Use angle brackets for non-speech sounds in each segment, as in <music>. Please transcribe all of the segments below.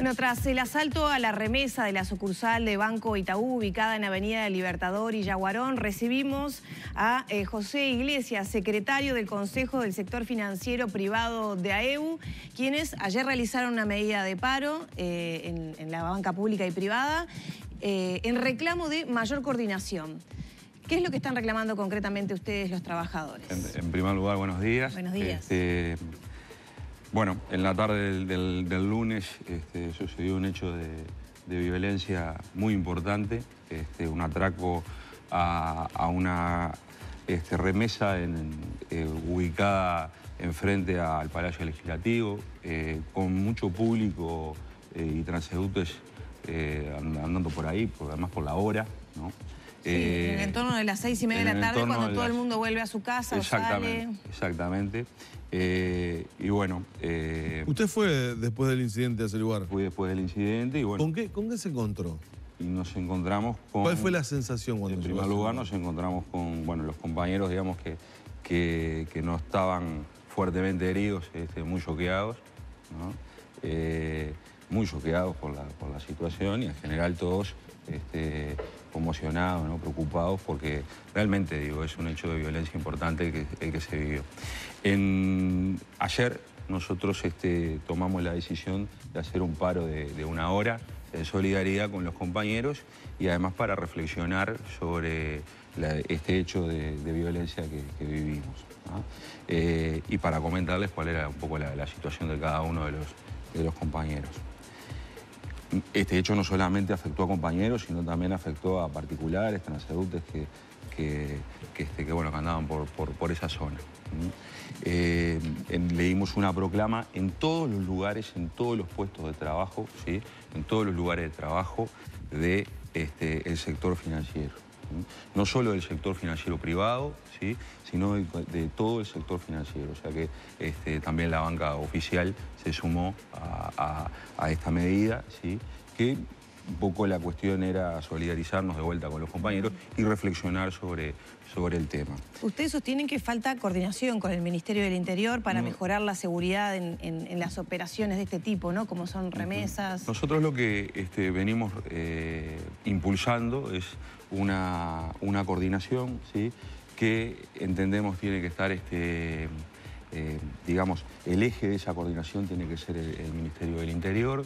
Bueno, tras el asalto a la remesa de la sucursal de Banco Itaú, ubicada en Avenida Libertador y Yaguarón, recibimos a eh, José Iglesias, secretario del Consejo del Sector Financiero Privado de AEU, quienes ayer realizaron una medida de paro eh, en, la banca pública y privada eh, en reclamo de mayor coordinación. ¿Qué es lo que están reclamando concretamente ustedes, los trabajadores? En, primer lugar, buenos días. Buenos días. Este, bueno, en la tarde del, lunes este, sucedió un hecho de, violencia muy importante, este, un atraco a, una este, remesa eh, ubicada enfrente al Palacio Legislativo, eh, con mucho público eh, y transeúntes andando por ahí, además por la hora. ¿no? en torno de las seis y media de la tarde, cuando todo el mundo vuelve a su casa exactamente, o sale. Exactamente. Eh, y bueno... Eh, ¿Usted fue después del incidente a ese lugar? Fui después del incidente y bueno... ¿Con qué, con qué se encontró? Y nos encontramos con... ¿Cuál fue la sensación cuando En primer lugar nos encontramos con bueno, los compañeros, digamos, que, que, no estaban fuertemente heridos, este, muy choqueados, eh, muy choqueados por la, por la situación y en general todos este, conmocionados, ¿no? preocupados, porque realmente digo, es un hecho de violencia importante que, que se vivió. Ayer nosotros este, tomamos la decisión de hacer un paro de, una hora en solidaridad con los compañeros y además para reflexionar sobre este hecho de, violencia que, vivimos. Eh, y para comentarles cuál era un poco la, situación de cada uno de los compañeros. Este hecho no solamente afectó a compañeros, sino también afectó a particulares, transeúntes que, que, este, que, bueno, que andaban por, por, esa zona. Eh, leímos una proclama en todos los lugares, en todos los puestos de trabajo, ¿sí? en todos los lugares de trabajo del de, este, sector financiero. No solo del sector financiero privado, ¿sí? sino de, todo el sector financiero. O sea que este, también la banca oficial se sumó a, a esta medida, ¿sí? que un poco la cuestión era solidarizarnos de vuelta con los compañeros y reflexionar sobre, sobre el tema. Ustedes sostienen que falta coordinación con el Ministerio del Interior para mejorar la seguridad en, las operaciones de este tipo, ¿no? Como son remesas. Nosotros lo que este, venimos eh, impulsando es una, una coordinación, ¿sí? que entendemos tiene que estar, este, eh, digamos, el eje de esa coordinación tiene que ser el Ministerio del Interior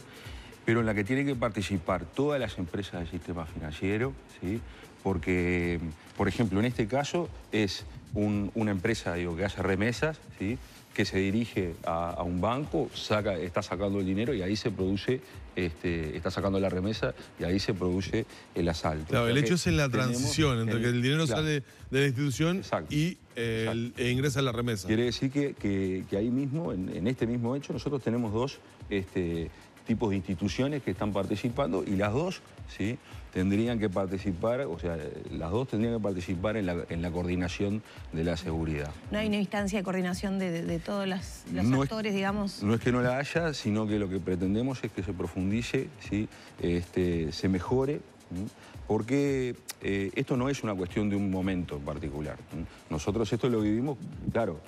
pero en la que tienen que participar todas las empresas del sistema financiero, ¿sí? porque, por ejemplo, en este caso es una empresa digo, que hace remesas, ¿sí? Que se dirige a, un banco, saca, está sacando el dinero y ahí se produce, este, está sacando la remesa y ahí se produce el asalto. Claro, el hecho es en la transición, entre que el dinero sale de la institución y e ingresa a la remesa. Quiere decir que, ahí mismo, en, este mismo hecho, nosotros tenemos dos este, tipos de instituciones que están participando y las dos ¿sí? tendrían que participar, o sea, las dos tendrían que participar en la, coordinación de la seguridad. ¿No hay una instancia de coordinación de, todos los, actores, digamos? No es que no la haya, sino que lo que pretendemos es que se profundice, ¿sí? este, se mejore, porque eh, esto no es una cuestión de un momento en particular. Nosotros esto lo vivimos, claro,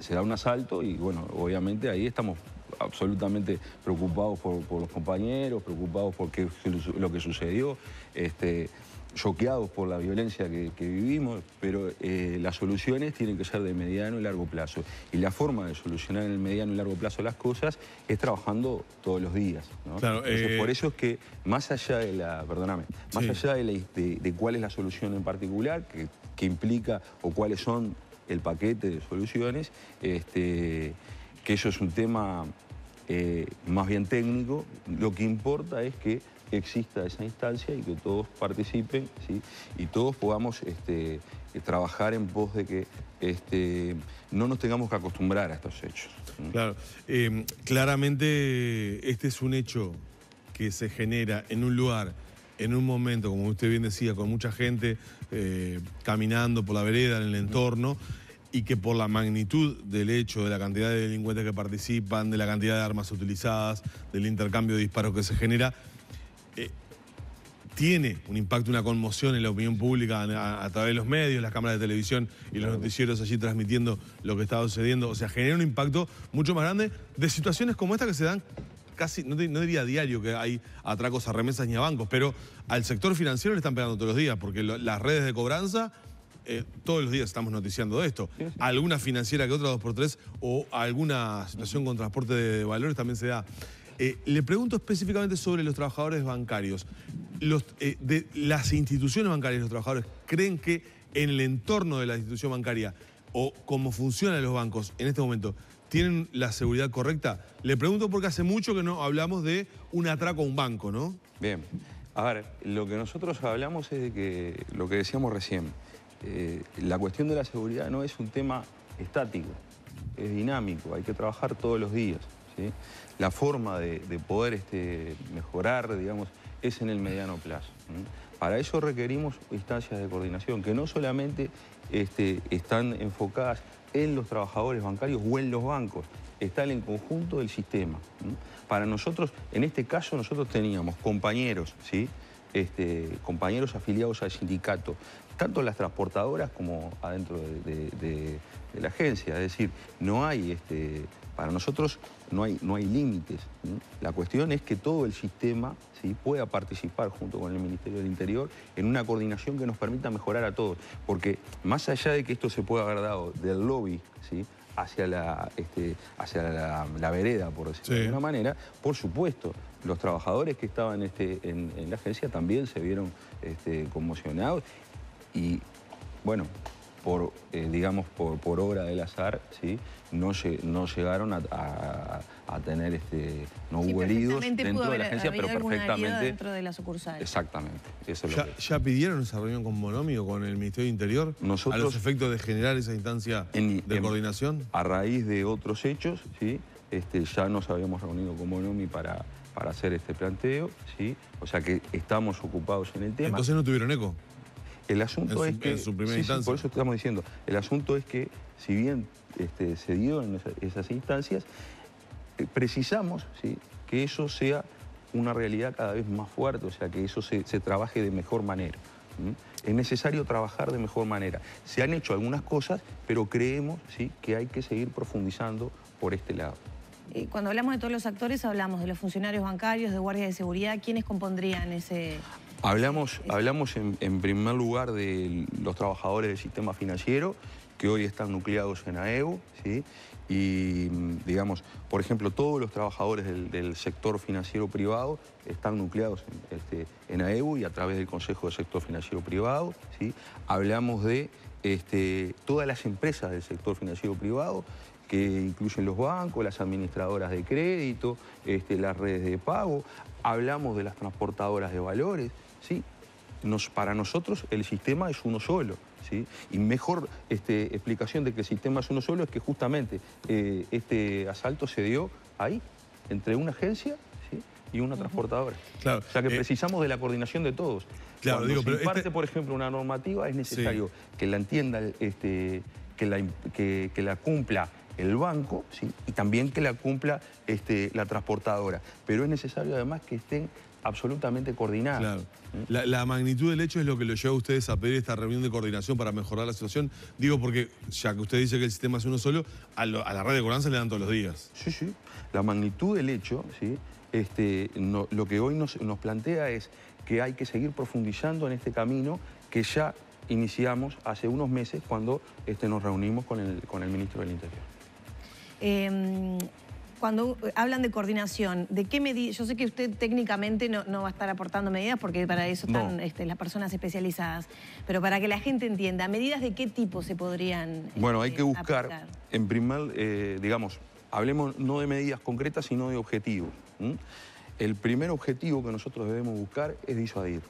se da un asalto y bueno, obviamente ahí estamos absolutamente preocupados por, los compañeros, preocupados por lo que sucedió, este, choqueados por la violencia que, vivimos, pero eh, las soluciones tienen que ser de mediano y largo plazo. Y la forma de solucionar en el mediano y largo plazo las cosas es trabajando todos los días. Eh, por eso es que más allá de la, perdóname, más allá de, cuál es la solución en particular, que, que implica o cuáles son el paquete de soluciones, este, que eso es un tema eh, más bien técnico, lo que importa es que exista esa instancia y que todos participen ¿sí? y todos podamos este, trabajar en pos de que este, no nos tengamos que acostumbrar a estos hechos. Claro, eh, claramente este es un hecho que se genera en un lugar, en un momento, como usted bien decía, con mucha gente eh, caminando por la vereda, en el entorno, y que por la magnitud del hecho, de la cantidad de delincuentes que participan, de la cantidad de armas utilizadas, del intercambio de disparos que se genera, eh, tiene un impacto, una conmoción en la opinión pública a, través de los medios, las cámaras de televisión y los noticieros allí transmitiendo lo que está sucediendo. O sea, genera un impacto mucho más grande de situaciones como esta que se dan casi, no, diría diario que hay atracos a remesas ni a bancos, pero al sector financiero le están pegando todos los días, porque las redes de cobranza eh, todos los días estamos noticiando de esto. Alguna financiera que otra, dos por tres, o alguna situación con transporte de valores también se da. Eh, le pregunto específicamente sobre los trabajadores bancarios. Los, eh, de las instituciones bancarias, los trabajadores, ¿creen que en el entorno de la institución bancaria o cómo funcionan los bancos en este momento, tienen la seguridad correcta? Le pregunto porque hace mucho que no hablamos de un atraco a un banco, ¿no? Bien. A ver, lo que nosotros hablamos es de que, lo que decíamos recién, eh, la cuestión de la seguridad no es un tema estático, es dinámico, hay que trabajar todos los días. La forma de, poder este, mejorar, digamos, es en el mediano plazo. Para eso requerimos instancias de coordinación que no solamente este, están enfocadas en los trabajadores bancarios o en los bancos, están en conjunto del sistema. Para nosotros, en este caso, nosotros teníamos compañeros. Este, compañeros afiliados al sindicato, tanto las transportadoras como adentro de, la agencia. Es decir, no hay, este, para nosotros no hay, no hay límites. La cuestión es que todo el sistema ¿sí? pueda participar junto con el Ministerio del Interior en una coordinación que nos permita mejorar a todos. Porque más allá de que esto se pueda haber dado del lobby, ¿sí? hacia la, este, hacia la, vereda, por decirlo de alguna manera, por supuesto, los trabajadores que estaban este, en, la agencia también se vieron este, conmocionados y, bueno, por, eh, digamos, por, por, obra del azar, ¿sí? no, no llegaron a, tener, este, no hubo heridos dentro de la agencia, pero perfectamente... dentro de la sucursal. Exactamente. ¿Ya, pidieron esa reunión con Bonomi o con el Ministerio de Interior Nosotros, a los efectos de generar esa instancia de coordinación? A raíz de otros hechos, ¿sí? este, ya nos habíamos reunido con Bonomi para, para hacer este planteo, ¿sí? o sea que estamos ocupados en el tema. ¿Entonces no tuvieron eco? El asunto es que... su primera instancia. por eso estamos diciendo. El asunto es que, si bien este, se dio en esas, instancias, eh, precisamos ¿sí? que eso sea una realidad cada vez más fuerte, o sea, que eso se, trabaje de mejor manera. Es necesario trabajar de mejor manera. Se han hecho algunas cosas, pero creemos ¿sí? que hay que seguir profundizando por este lado. Cuando hablamos de todos los actores, hablamos de los funcionarios bancarios, de guardias de seguridad. ¿Quiénes compondrían ese...? Hablamos, hablamos en, primer lugar de los trabajadores del sistema financiero, que hoy están nucleados en AEU, y digamos, por ejemplo, todos los trabajadores del, sector financiero privado están nucleados en, este, AEU y a través del Consejo de Sector Financiero Privado. Hablamos de este, todas las empresas del sector financiero privado que incluyen los bancos, las administradoras de crédito, este, las redes de pago. Hablamos de las transportadoras de valores. ¿Sí? Nos, para nosotros el sistema es uno solo. ¿sí? Y mejor este, explicación de que el sistema es uno solo es que justamente eh, este asalto se dio ahí, entre una agencia y una transportadora. Claro, o sea que eh, precisamos de la coordinación de todos. Claro, Cuando digo, se imparte, este por ejemplo, una normativa, es necesario que la entienda, este, que, la, que la cumpla el banco ¿sí? y también que la cumpla este, la transportadora. Pero es necesario además que estén absolutamente coordinados. Claro. La, magnitud del hecho es lo que lo lleva a ustedes a pedir esta reunión de coordinación para mejorar la situación. Digo porque, ya que usted dice que el sistema es uno solo, a, la red de gobernanza le dan todos los días. Sí, sí. La magnitud del hecho, ¿sí? este, lo que hoy nos, plantea es que hay que seguir profundizando en este camino que ya iniciamos hace unos meses cuando este, nos reunimos con el, con el ministro del Interior. Em, cuando hablan de coordinación, ¿de qué medidas? Yo sé que usted técnicamente no, va a estar aportando medidas porque para eso están este, las personas especializadas, pero para que la gente entienda, ¿medidas de qué tipo se podrían Bueno, hay este, que buscar, en primer, eh, digamos, hablemos no de medidas concretas, sino de objetivos. El primer objetivo que nosotros debemos buscar es disuadir.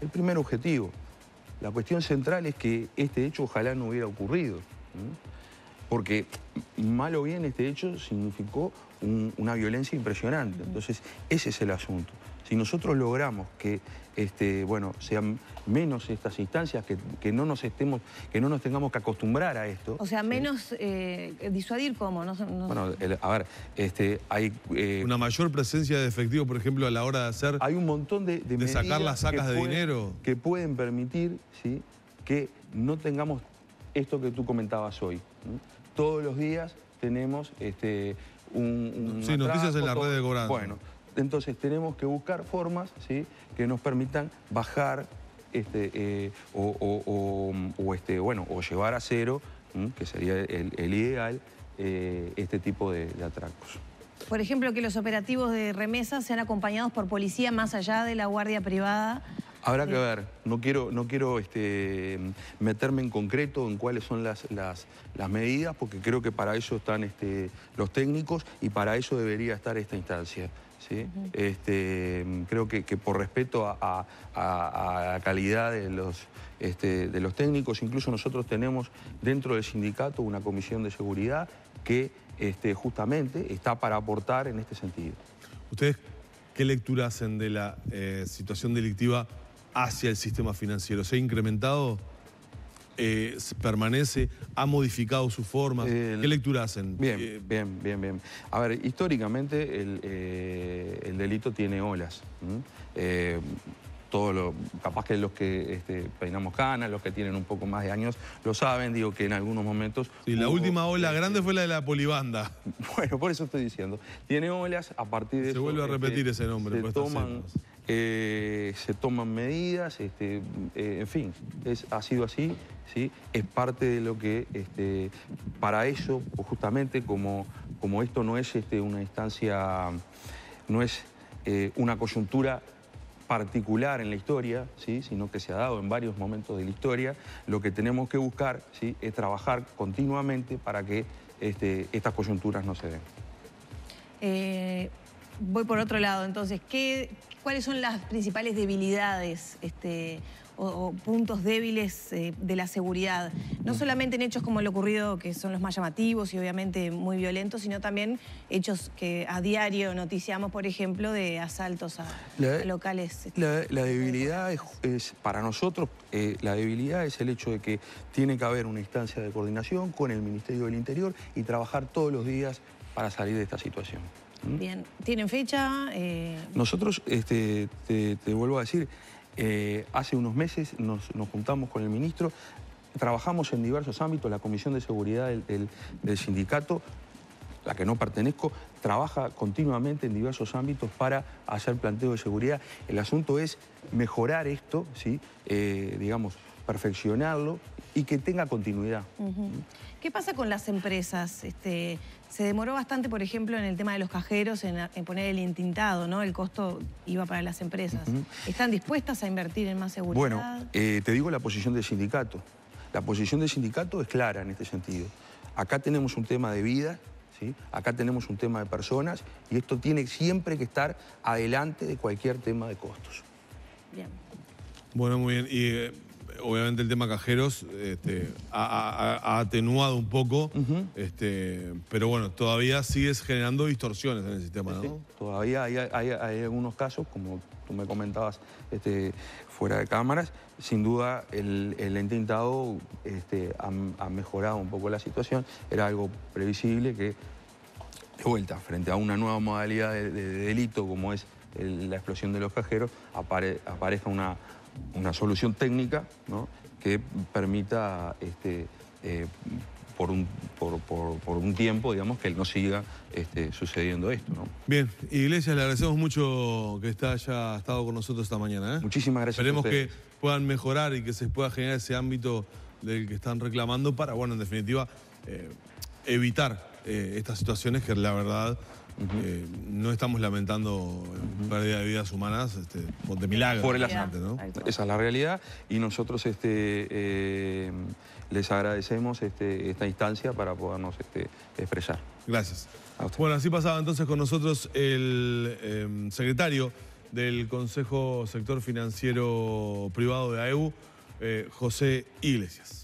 El primer objetivo. La cuestión central es que este hecho ojalá no hubiera ocurrido porque mal o bien este hecho significó una violencia impresionante. Entonces, ese es el asunto. Si nosotros logramos que este, bueno, sean menos estas instancias, que, no nos estemos, que no nos tengamos que acostumbrar a esto. O sea, menos eh, disuadir cómo, no, Bueno, a ver, este, hay... Eh, Una mayor presencia de efectivo, por ejemplo, a la hora de hacer... Hay un montón de, de, sacar las sacas de dinero. Que pueden permitir, ¿sí? Que no tengamos esto que tú comentabas hoy todos los días tenemos este, un... sí, noticias en la red de cobranza. Bueno, entonces tenemos que buscar formas ¿sí? que nos permitan bajar este, eh, o, este, bueno, o llevar a cero, que sería el, ideal, eh, este tipo de, atracos. Por ejemplo, que los operativos de remesas sean acompañados por policía más allá de la guardia privada. Habrá que ver, no quiero, no quiero este, meterme en concreto en cuáles son las, las, medidas, porque creo que para eso están este, los técnicos y para eso debería estar esta instancia. ¿sí? este, creo que, por respeto a, la calidad de los, este, de los técnicos, incluso nosotros tenemos dentro del sindicato una comisión de seguridad que este, justamente está para aportar en este sentido. ¿Ustedes qué lectura hacen de la eh, situación delictiva hacia el sistema financiero? ¿Se ha incrementado? Eh, permanece, ha modificado su forma. ¿Qué lectura hacen? Bien, eh, bien, bien, bien. A ver, históricamente el, eh, delito tiene olas. todo lo, capaz que los que este, peinamos canas, los que tienen un poco más de años, lo saben, digo que en algunos momentos... Sí, la última ola este, grande fue la de la polibanda. <laughs> Bueno, por eso estoy diciendo. Tiene olas, a partir de Se vuelve a repetir este, ese nombre. Se toman, eh, se toman medidas, este, eh, en fin, es, ha sido así, ¿sí? es parte de lo que, este, para eso, justamente como, como esto no es este, una instancia, no es eh, una coyuntura particular en la historia, ¿sí? sino que se ha dado en varios momentos de la historia, lo que tenemos que buscar ¿sí? es trabajar continuamente para que este, estas coyunturas no se den voy por otro lado, entonces, ¿qué, ¿cuáles son las principales debilidades este, o, puntos débiles eh, de la seguridad? No solamente en hechos como el ocurrido, que son los más llamativos y obviamente muy violentos, sino también hechos que a diario noticiamos, por ejemplo, de asaltos a, locales. Este, la, debilidad es, para nosotros, eh, la debilidad es el hecho de que tiene que haber una instancia de coordinación con el Ministerio del Interior y trabajar todos los días para salir de esta situación. ¿Mm? Bien, ¿tienen fecha? Eh, Nosotros, este, te, vuelvo a decir, eh, hace unos meses nos, juntamos con el ministro, trabajamos en diversos ámbitos, la Comisión de Seguridad del, sindicato, la que no pertenezco, trabaja continuamente en diversos ámbitos para hacer planteo de seguridad. El asunto es mejorar esto, ¿sí? Eh, digamos, perfeccionarlo y que tenga continuidad. ¿Qué pasa con las empresas? Este, se demoró bastante, por ejemplo, en el tema de los cajeros, en, poner el intintado, ¿no? El costo iba para las empresas. ¿Están dispuestas a invertir en más seguridad? Bueno, eh, te digo la posición del sindicato. La posición del sindicato es clara en este sentido. Acá tenemos un tema de vida, ¿sí? acá tenemos un tema de personas y esto tiene siempre que estar adelante de cualquier tema de costos. Bien. Bueno, muy bien. Y eh, obviamente el tema cajeros este, ha, atenuado un poco, este, pero bueno, todavía sigues generando distorsiones en el sistema, ¿no? Todavía hay, algunos casos, como tú me comentabas este, fuera de cámaras, sin duda el, el intentado este, ha, mejorado un poco la situación, era algo previsible que, de vuelta, frente a una nueva modalidad de, delito como es la explosión de los cajeros, aparezca una una solución técnica que permita este, eh, por, un, por, un tiempo, digamos, que no siga este, sucediendo esto. ¿no? Bien, Iglesias, le agradecemos mucho que haya estado con nosotros esta mañana. ¿eh? Muchísimas gracias. Esperemos que puedan mejorar y que se pueda generar ese ámbito del que están reclamando para, bueno, en definitiva, eh, evitar estas situaciones que la verdad eh, no estamos lamentando pérdida de vidas humanas este, de milagro. Por el ¿no? Esa es la realidad y nosotros este, eh, les agradecemos este, esta instancia para podernos este, expresar. Gracias. Bueno, así pasaba entonces con nosotros el em, secretario del Consejo Sector Financiero Privado de AEU, eh, José Iglesias.